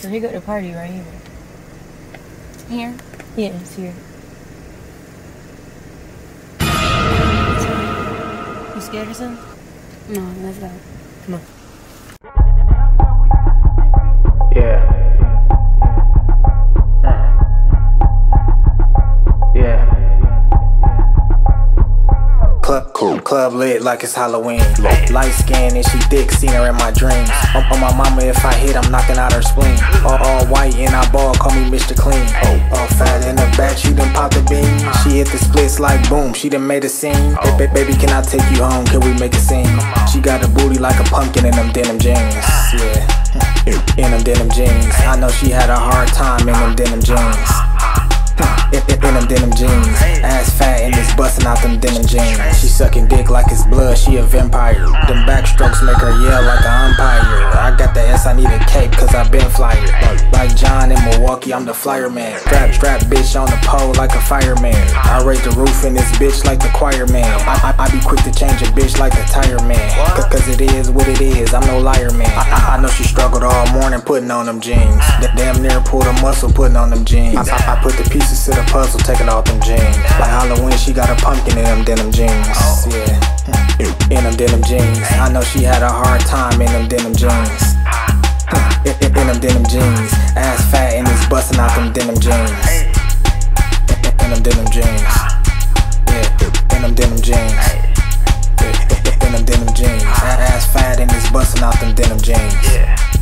So he got the party right here. Here? Yeah, it's here. You scared or something? No, let's go. Come on. Club, lit like it's Halloween. Light skin and she thick, seen her in my dreams. Uh. On, on my mama, if I hit, I'm knocking out her spleen. All, all white and I ball, call me Mr. Clean. Oh, all fat in the back, she done popped the bean. Uh. She hit the splits like boom, she done made a scene. Oh. Ba- ba- baby, can I take you home? Can we make a scene? She got a booty like a pumpkin in them denim jeans. Uh. Yeah. In them denim jeans. I know she had a hard time in them denim jeans. Uh-huh. In, in, in them denim jeans. Them denim jeans. She sucking dick like it's blood, she a vampire. Them backstrokes make her yell like an umpire. I got the S, I need a cape, cause I been flyer. Like Giannis Milwaukee, I'm the flyer man. Strap, strap bitch on the pole like a fireman. I raise the roof in this bitch like the choir man. I, I, I be quick to change a bitch like a tire man. Cause, cause it is what it is, I'm no liar man. I, putting on them jeans. Da- Damn near pulled a muscle putting on them jeans. I, I, I put the pieces to the puzzle, taking off them jeans. Like Halloween, she got a pumpkin in them denim jeans. Oh. Yeah, in them denim jeans. I know she had a hard time in them denim jeans. In, them denim jeans. Ass fat and it's busting out them denim jeans. In, them denim jeans. Yeah, in them denim jeans. Yeah, in them denim jeans. Ass fat and it's busting out them denim jeans.